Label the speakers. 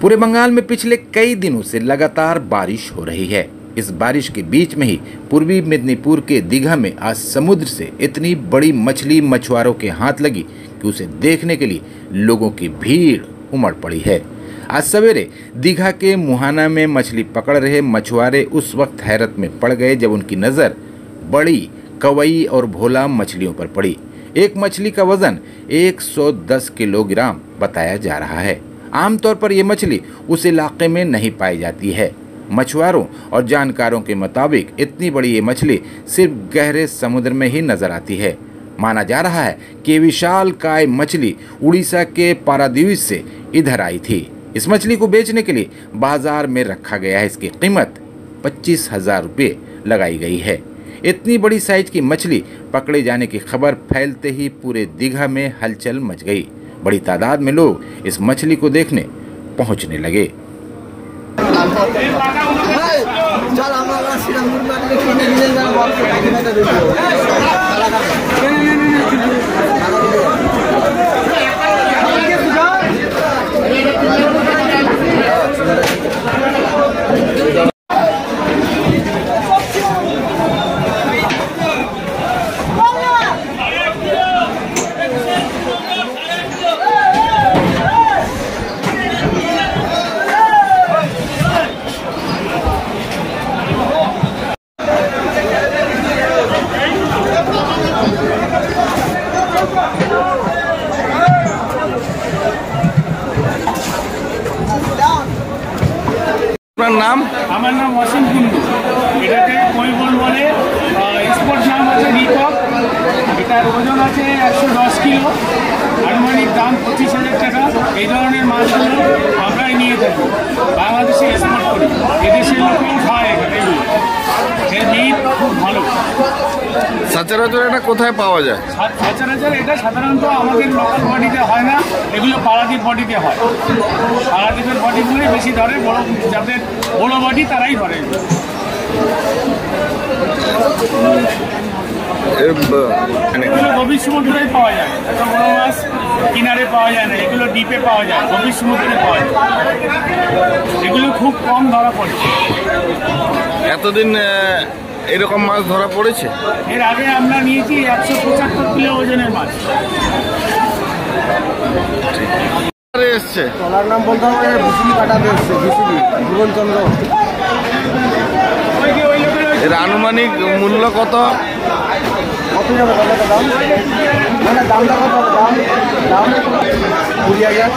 Speaker 1: पूरे बंगाल में पिछले कई दिनों से लगातार बारिश हो रही है। इस बारिश के बीच में ही पूर्वी मेदिनीपुर के दीघा में आज समुद्र से इतनी बड़ी मछली मछुआरों के हाथ लगी कि उसे देखने के लिए लोगों की भीड़ उमड़ पड़ी है। आज सवेरे दीघा के मुहाना में मछली पकड़ रहे मछुआरे उस वक्त हैरत में पड़ गए जब उनकी नज़र बड़ी कवई और भोला मछलियों पर पड़ी। एक मछली का वज़न 110 किलोग्राम बताया जा रहा है। आमतौर पर यह मछली उस इलाके में नहीं पाई जाती है। मछुआरों और जानकारों के मुताबिक इतनी बड़ी ये मछली सिर्फ़ गहरे समुद्र में ही नज़र आती है। माना जा रहा है कि विशाल काय मछली उड़ीसा के पारादीप से इधर आई थी। इस मछली को बेचने के लिए बाज़ार में रखा गया है। इसकी कीमत पच्चीस हज़ार रुपये लगाई गई है। इतनी बड़ी साइज़ की मछली पकड़े जाने की खबर फैलते ही पूरे दीघा में हलचल मच गई। बड़ी तादाद में लोग इस मछली को देखने पहुँचने लगे।
Speaker 2: चल हमारा
Speaker 1: আপনার নাম?
Speaker 3: আমার নাম অসীম কুন্ডু এটাতে কৈবল বলে স্পোর্টস নাম হচ্ছে দীপক। এটার ওজন আছে একশো দশ কিলো। আনুমানিক দাম পঁচিশ হাজার টাকা। এই ধরনের মাছগুলো আমরাই নিয়ে থাকি বাংলাদেশে এক্সপোর্ট করি। এদেশের লোকেও খায় এখানে। এর মিট খুব ভালো।
Speaker 4: সচরাচর এটা কোথায় পাওয়া যায়?
Speaker 3: সচরাচর এটা সাধারণত আমাদের লোকাল বডিতে হয় না। এগুলো পারাদ্বীপ বডিতে হয়। পারাদ্বীপের বেশি ধরে বড় যাদের বড় বডি তারাই ধরে। এগুলো।
Speaker 4: মানে
Speaker 3: এগুলো গভীর সমুদ্রেই পাওয়া যায়। এত বড় মাছ কিনারে পাওয়া যায় না এগুলো ডিপে পাওয়া যায় গভীর সমুদ্রে পাওয়া যায়। এগুলো খুব কম ধরা পড়ে।
Speaker 4: এতদিন এরকম মাছ ধরা পড়েছে?
Speaker 3: এর আগে আমরা নিয়েছি একশো পঁচাত্তর কিলো ওজনের মাছ।
Speaker 4: এসছে।
Speaker 2: তলার নাম বলতে হবে ভুসুলি কাটাতে এসছে ভুসুলি
Speaker 4: এর আনুমানিক মূল্য কত?
Speaker 2: কত যাবে কত দাম? মানে দামটা কত? দাম? দাম? কুড়ি হাজার।